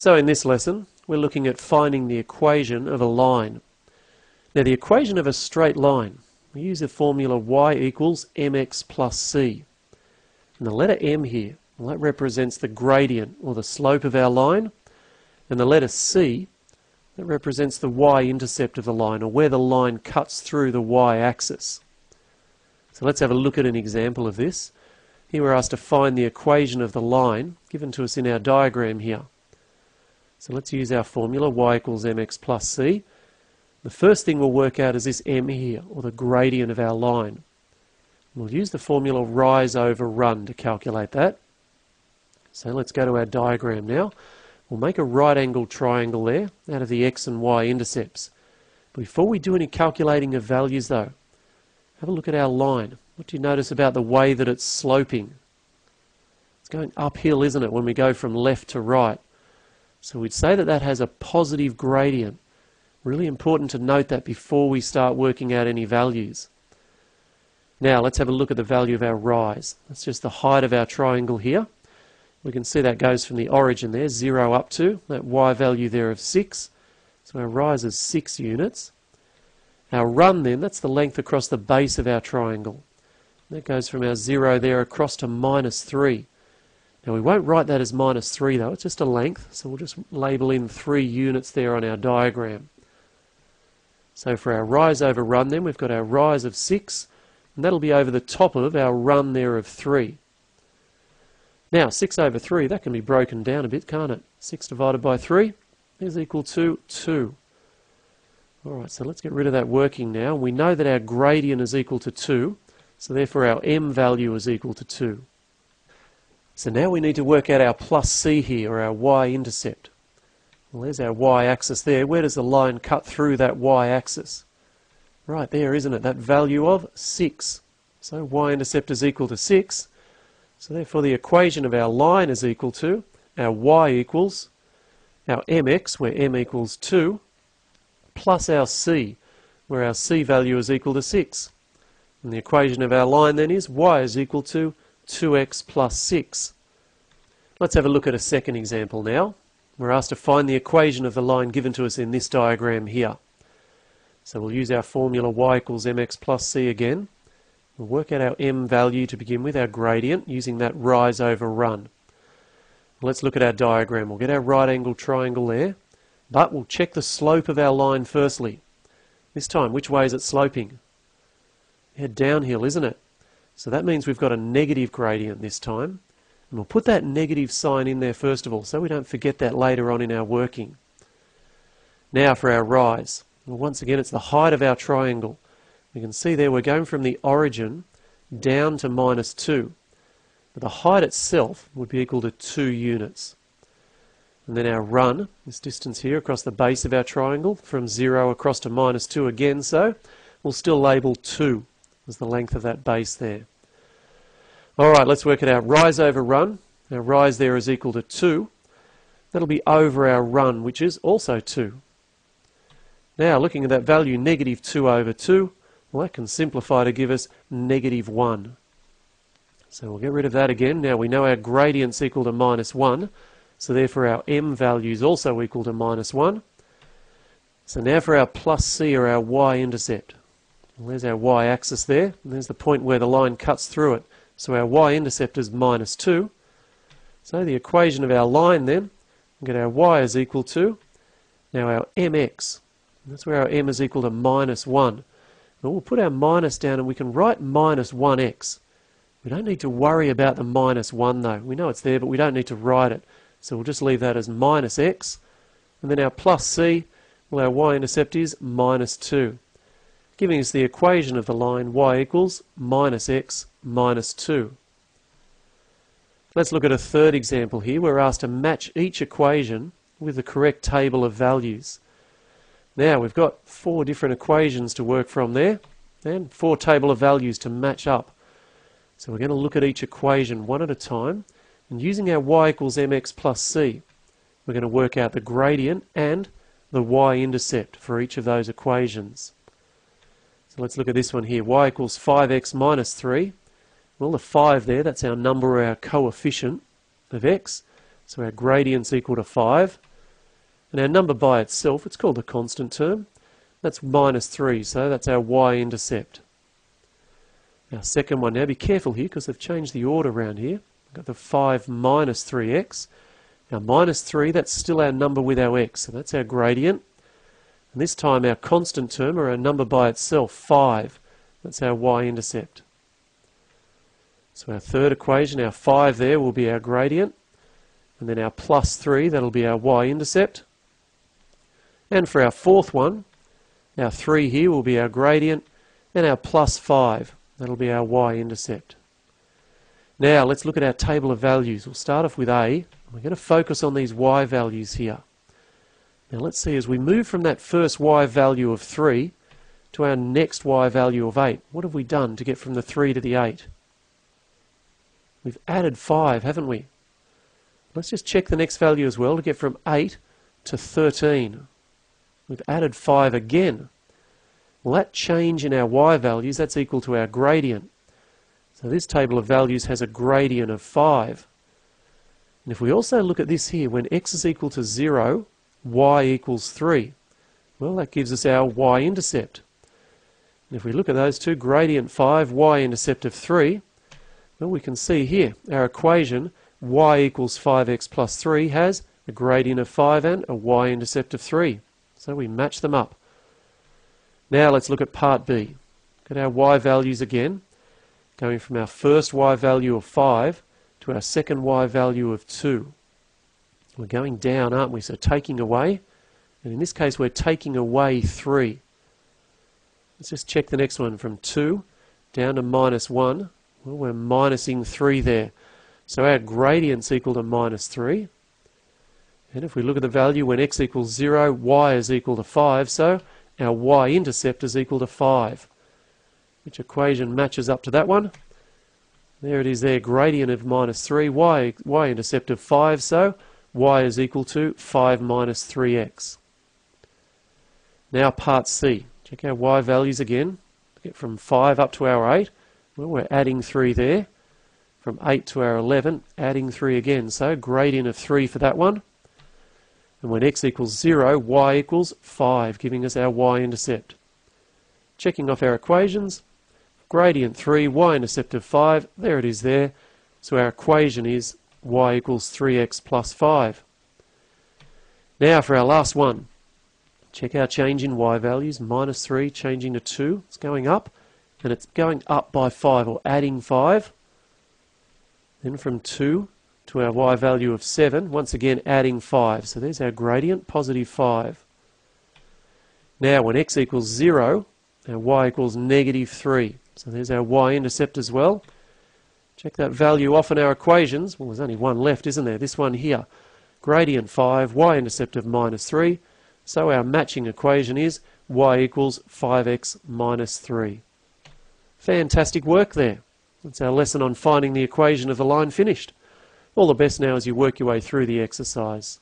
So in this lesson, we're looking at finding the equation of a line. Now the equation of a straight line, we use the formula y equals mx plus c. And the letter m here, well, that represents the gradient or the slope of our line, and the letter c, that represents the y-intercept of the line, or where the line cuts through the y-axis. So let's have a look at an example of this. Here we're asked to find the equation of the line given to us in our diagram here. So let's use our formula, y equals mx plus c. The first thing we'll work out is this m here, or the gradient of our line. We'll use the formula rise over run to calculate that. So let's go to our diagram now. We'll make a right angled triangle there out of the x and y intercepts. Before we do any calculating of values though, have a look at our line. What do you notice about the way that it's sloping? It's going uphill, isn't it, when we go from left to right? So we'd say that that has a positive gradient. Really important to note that before we start working out any values. Now let's have a look at the value of our rise. That's just the height of our triangle here. We can see that goes from the origin there, 0 up to that y value there of 6. So our rise is 6 units. Our run then, that's the length across the base of our triangle. That goes from our 0 there across to minus 3. Now we won't write that as minus 3 though, it's just a length, so we'll just label in 3 units there on our diagram. So for our rise over run then, we've got our rise of 6, and that'll be over the top of our run there of 3. Now 6 over 3, that can be broken down a bit, can't it? 6 divided by 3 is equal to 2. Alright, so let's get rid of that working now. We know that our gradient is equal to 2, so therefore our m value is equal to 2. So now we need to work out our plus c here, or our y-intercept. Well, there's our y-axis there. Where does the line cut through that y-axis? Right there, isn't it? That value of 6. So y-intercept is equal to 6. So therefore the equation of our line is equal to our y equals our mx, where m equals 2, plus our c, where our c value is equal to 6. And the equation of our line then is y is equal to 2x plus 6. Let's have a look at a second example now. We're asked to find the equation of the line given to us in this diagram here. So we'll use our formula y equals mx plus c again. We'll work out our m value to begin with, our gradient, using that rise over run. Let's look at our diagram. We'll get our right angle triangle there, but we'll check the slope of our line firstly. This time, which way is it sloping? Yeah, downhill, isn't it? So that means we've got a negative gradient this time. And we'll put that negative sign in there first of all, so we don't forget that later on in our working. Now for our rise. Well, once again, it's the height of our triangle. We can see there we're going from the origin down to minus 2. But the height itself would be equal to 2 units. And then our run, this distance here across the base of our triangle, from 0 across to minus 2 again, so we'll still label 2 as the length of that base there. All right, let's work it out. Rise over run. Our rise there is equal to 2. That'll be over our run, which is also 2. Now, looking at that value, negative 2 over 2, well, that can simplify to give us negative 1. So we'll get rid of that again. Now we know our gradient's equal to minus 1, so therefore our m value is also equal to minus 1. So now for our plus c, or our y-intercept. Well, there's our y-axis there, and there's the point where the line cuts through it. So our y-intercept is minus 2. So the equation of our line then, we get our y is equal to, now our mx. That's where our m is equal to minus 1. Now we'll put our minus down and we can write minus 1x. We don't need to worry about the minus 1 though. We know it's there, but we don't need to write it. So we'll just leave that as minus x. And then our plus c, well our y-intercept is minus 2 giving us the equation of the line y equals minus x minus 2. Let's look at a third example here. We're asked to match each equation with the correct table of values. Now we've got four different equations to work from there and four table of values to match up. So we're going to look at each equation one at a time and using our y equals mx plus c we're going to work out the gradient and the y-intercept for each of those equations. Let's look at this one here. y equals 5x minus 3. Well, the 5 there, that's our number, our coefficient of x. So our gradient's equal to 5. And our number by itself, it's called a constant term. That's minus 3, so that's our y-intercept. Our second one now, be careful here because they've changed the order around here. We've got the 5 minus 3x. Now minus 3, that's still our number with our x, so that's our gradient. And this time our constant term, or our number by itself, 5, that's our y-intercept. So our third equation, our 5 there, will be our gradient. And then our plus 3, that'll be our y-intercept. And for our fourth one, our 3 here will be our gradient, and our plus 5, that'll be our y-intercept. Now let's look at our table of values. We'll start off with A. We're going to focus on these y values here. Now let's see, as we move from that first y value of 3 to our next y value of 8, what have we done to get from the 3 to the 8? We've added 5, haven't we? Let's just check the next value as well to get from 8 to 13. We've added 5 again. Well, that change in our y values, that's equal to our gradient. So this table of values has a gradient of 5. And if we also look at this here, when x is equal to 0, y equals 3. Well, that gives us our y-intercept. And if we look at those two, gradient 5, y-intercept of 3, well, we can see here our equation y equals 5x plus 3 has a gradient of 5 and a y-intercept of 3. So we match them up. Now let's look at part B. Look at our y values again, going from our first y value of 5 to our second y value of 2. We're going down, aren't we? So taking away, and in this case we're taking away 3. Let's just check the next one from 2 down to minus 1. Well, we're minusing 3 there. So our gradient's equal to minus 3. And if we look at the value when x equals 0, y is equal to 5, so our y-intercept is equal to 5. Which equation matches up to that one? There it is there, gradient of minus 3, y, y-intercept of 5, so y is equal to 5 minus 3x. Now part C. Check our y values again. Get from 5 up to our 8. Well, we're adding 3 there. From 8 to our 11, adding 3 again. So gradient of 3 for that one. And when x equals 0, y equals 5, giving us our y-intercept. Checking off our equations, gradient 3, y-intercept of 5, there it is there. So our equation is y equals 3x plus 5. Now for our last one. Check our change in y values, minus 3 changing to 2, it's going up, and it's going up by 5, or adding 5. Then from 2 to our y value of 7, once again adding 5. So there's our gradient, positive 5. Now when x equals 0, our y equals negative 3. So there's our y-intercept as well. Check that value off in our equations. Well, there's only one left, isn't there? This one here. Gradient 5, y-intercept of minus 3. So our matching equation is y equals 5x minus 3. Fantastic work there. That's our lesson on finding the equation of the line finished. All the best now as you work your way through the exercise.